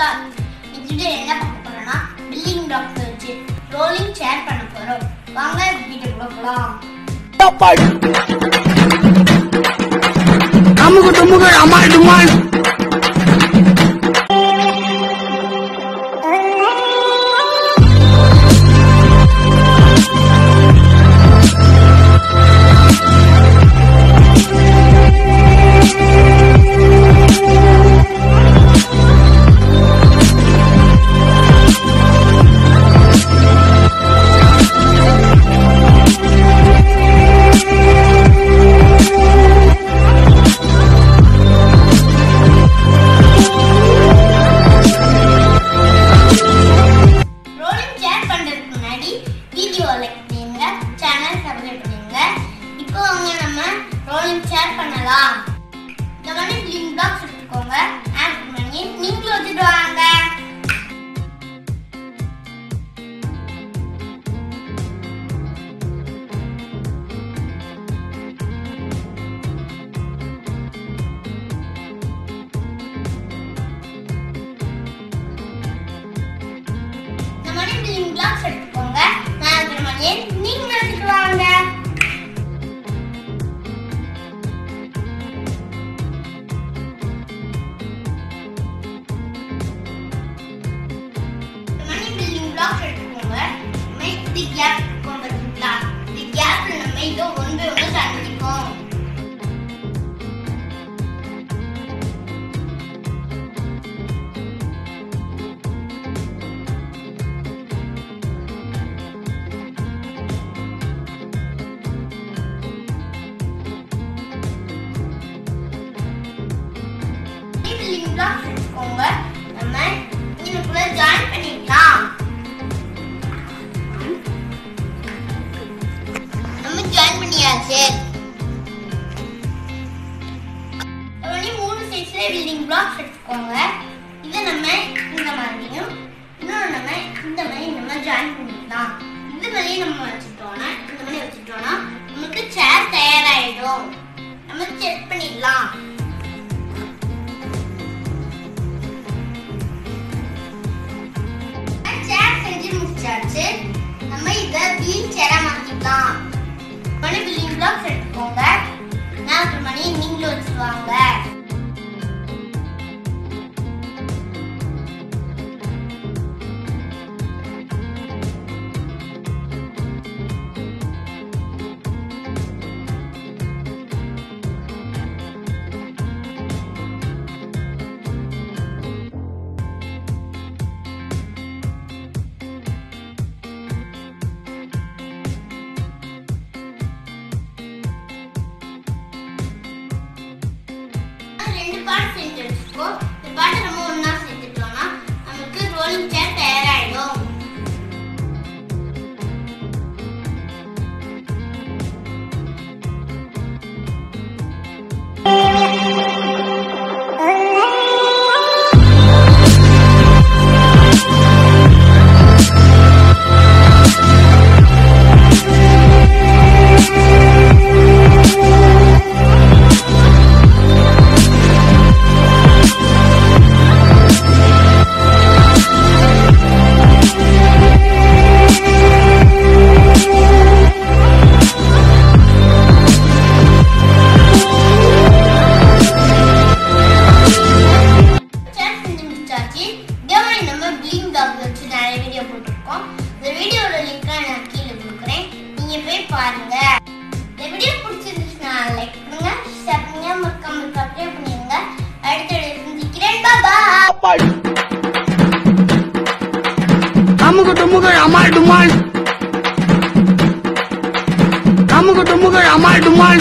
தான் இதுல என்ன பார்க்க போறோம்னா பில்டிங் பிளாக்ஸ் வச்சு ரோலிங் சேர் பண்ண போறோம். வாங்க வீடியோ போகலாம் அமுகு டுமுகு அம்மா டுமான் பில்டிங் பிளாக்ஸ் எடுத்துக்கோங்க. இந்த மாதிரி இது கேப் இருக்கும் பார்த்தீங்களா இந்த கேப்ல நம்ம இதோ ஒன்று ஒன்று கண்டுபிடிக்கும் பில்டிங் பிளாக்ஸ் எடுத்துக்கோங்க நம்ம இதுக்குள்ள ஜாயின் பண்ணிக்கலாம். பில்டிங் பிளாக்ஸ் எடுத்துக்கோங்க. இதை நம்ம இந்த மாதிரியும் இன்னொன்று நம்ம இந்த மாதிரி நம்ம ஜாயின் பண்ணிக்கலாம். இந்த மாதிரி நம்ம வச்சுட்டோம்னா இந்த மாதிரி வச்சுட்டோம்னா நமக்கு சேர் தயாராகிடும் நம்ம செக் பண்ணிடலாம். சேர் செஞ்சு முடிச்சாச்சு. நம்ம இதை வீல் சேராக மாற்றிக்கலாம் மணி பில்டிங் பிளாக்ஸ் எடுத்துக்கோங்க. நான் மணி நீங்களும் வச்சுருவாங்க அமுகு டுமுகு அமால் டுமால் அமுகு டுமுகு அமால் டுமால்